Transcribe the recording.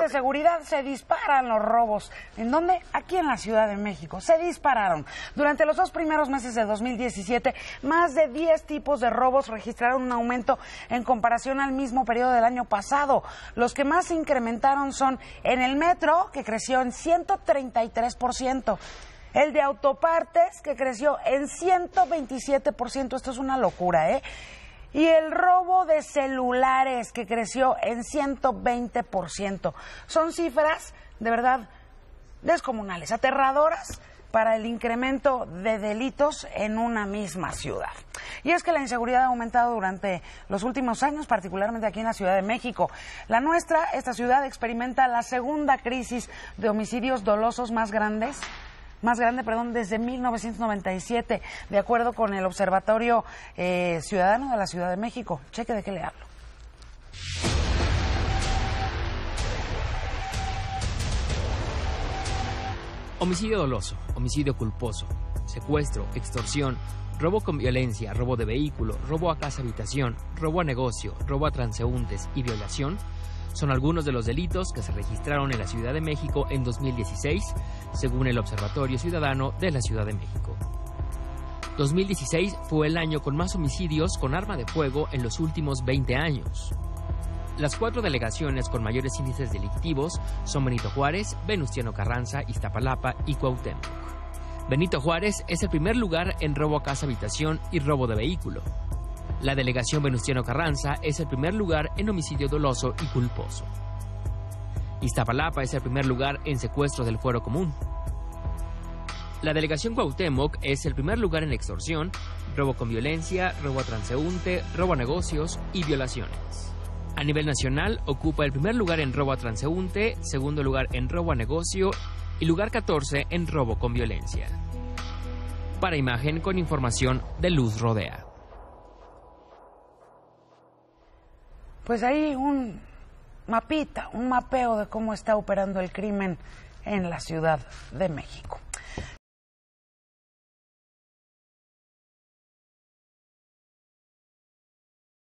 de seguridad se disparan los robos. ¿En dónde? Aquí en la Ciudad de México. Se dispararon. Durante los dos primeros meses de 2017, más de 10 tipos de robos registraron un aumento en comparación al mismo periodo del año pasado. Los que más se incrementaron son en el metro, que creció en 133%. El de autopartes, que creció en 127%. Esto es una locura, ¿eh? Y el robo de celulares que creció en 120%. Son cifras de verdad descomunales, aterradoras para el incremento de delitos en una misma ciudad. Y es que la inseguridad ha aumentado durante los últimos años, particularmente aquí en la Ciudad de México. La nuestra, esta ciudad, experimenta la segunda crisis de homicidios dolosos más grandes más grande, perdón, desde 1997, de acuerdo con el Observatorio eh, Ciudadano de la Ciudad de México. Cheque de qué le hablo. Homicidio doloso, homicidio culposo, secuestro, extorsión, robo con violencia, robo de vehículo, robo a casa habitación, robo a negocio, robo a transeúntes y violación son algunos de los delitos que se registraron en la Ciudad de México en 2016, según el Observatorio Ciudadano de la Ciudad de México. 2016 fue el año con más homicidios con arma de fuego en los últimos 20 años. Las cuatro delegaciones con mayores índices delictivos son Benito Juárez, Venustiano Carranza, Iztapalapa y Cuauhtémoc. Benito Juárez es el primer lugar en robo a casa habitación y robo de vehículo. La delegación Venustiano Carranza es el primer lugar en homicidio doloso y culposo. Iztapalapa es el primer lugar en secuestro del fuero común. La delegación Cuauhtémoc es el primer lugar en extorsión, robo con violencia, robo a transeúnte, robo a negocios y violaciones. A nivel nacional ocupa el primer lugar en robo a transeúnte, segundo lugar en robo a negocio y lugar 14 en robo con violencia. Para imagen con información de Luz Rodea. Pues ahí un mapita, un mapeo de cómo está operando el crimen en la Ciudad de México.